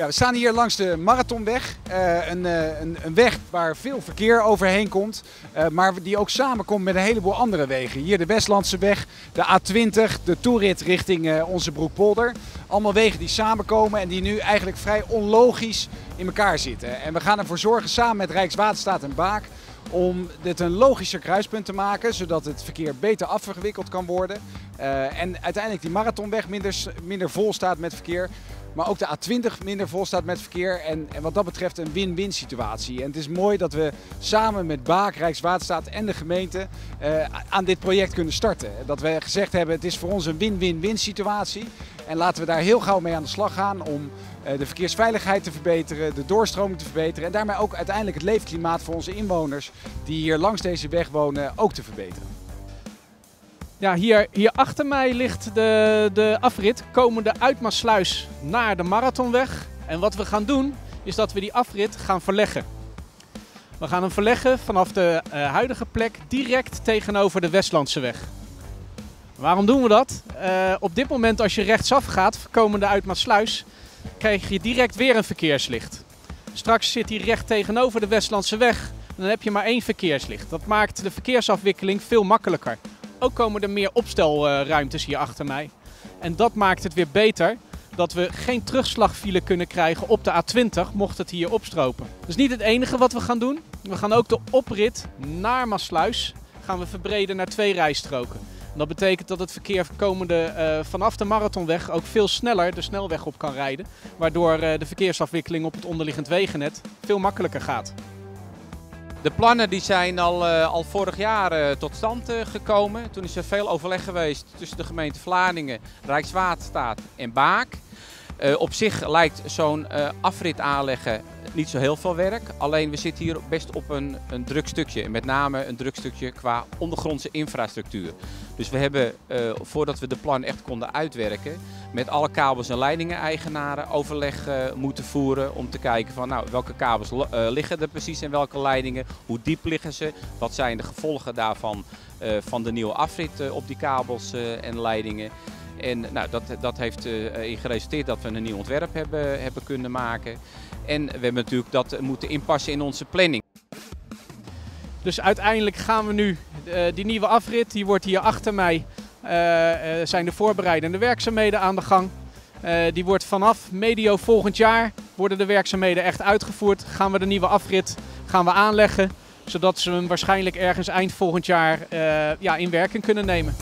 Ja, we staan hier langs de Marathonweg. Een, uh, een, een, weg waar veel verkeer overheen komt. Uh, maar die ook samenkomt met een heleboel andere wegen. Hier de Westlandse weg, de A20, de toerit richting onze Broekpolder. Allemaal wegen die samenkomen en die nu eigenlijk vrij onlogisch in elkaar zitten. En we gaan ervoor zorgen samen met Rijkswaterstaat en Baak om dit een logischer kruispunt te maken, zodat het verkeer beter afgewikkeld kan worden. En uiteindelijk die marathonweg minder, minder vol staat met verkeer. Maar ook de A20 minder vol staat met verkeer. En, en wat dat betreft een win-win situatie. En het is mooi dat we samen met Baak, Rijkswaterstaat en de gemeente uh, aan dit project kunnen starten. Dat we gezegd hebben, het is voor ons een win-win-win situatie. En laten we daar heel gauw mee aan de slag gaan om uh, de verkeersveiligheid te verbeteren, de doorstroming te verbeteren. En daarmee ook uiteindelijk het leefklimaat voor onze inwoners die hier langs deze weg wonen ook te verbeteren. Ja, hier, hier achter mij ligt de, de afrit komende uit Maasluis naar de Marathonweg. En wat we gaan doen, is dat we die afrit gaan verleggen. We gaan hem verleggen vanaf de uh, huidige plek direct tegenover de Westlandse weg. Waarom doen we dat? Uh, op dit moment als je rechtsaf gaat, komende uit Maasluis, krijg je direct weer een verkeerslicht. Straks zit hij recht tegenover de Westlandse weg. Dan heb je maar één verkeerslicht. Dat maakt de verkeersafwikkeling veel makkelijker. Ook komen er meer opstelruimtes hier achter mij. En dat maakt het weer beter dat we geen terugslagfile kunnen krijgen op de A20 mocht het hier opstropen. Dat is niet het enige wat we gaan doen. We gaan ook de oprit naar Maasluis gaan we verbreden naar twee rijstroken. dat betekent dat het verkeer komende, uh, vanaf de marathonweg ook veel sneller de snelweg op kan rijden. Waardoor uh, de verkeersafwikkeling op het onderliggend wegennet veel makkelijker gaat. De plannen die zijn al, uh, al vorig jaar uh, tot stand uh, gekomen. Toen is er veel overleg geweest tussen de gemeente Vlaardingen, Rijkswaterstaat en Baak. Op zich lijkt zo'n afrit aanleggen niet zo heel veel werk. Alleen we zitten hier best op een, een druk stukje. Met name een druk stukje qua ondergrondse infrastructuur. Dus we hebben, uh, voordat we de plan echt konden uitwerken, met alle kabels- en leidingen-eigenaren overleg moeten voeren. Om te kijken van nou, welke kabels liggen er precies en welke leidingen. Hoe diep liggen ze? Wat zijn de gevolgen daarvan van de nieuwe afrit op die kabels en leidingen? En nou, dat, dat heeft erin geresulteerd dat we een nieuw ontwerp hebben, hebben kunnen maken. En we hebben natuurlijk dat moeten inpassen in onze planning. Dus uiteindelijk gaan we nu uh, die nieuwe afrit, die wordt hier achter mij, uh, zijn de voorbereidende werkzaamheden aan de gang. die wordt vanaf medio volgend jaar, worden de werkzaamheden echt uitgevoerd. Gaan we de nieuwe afrit gaan we aanleggen, zodat ze hem waarschijnlijk ergens eind volgend jaar ja, in werking kunnen nemen.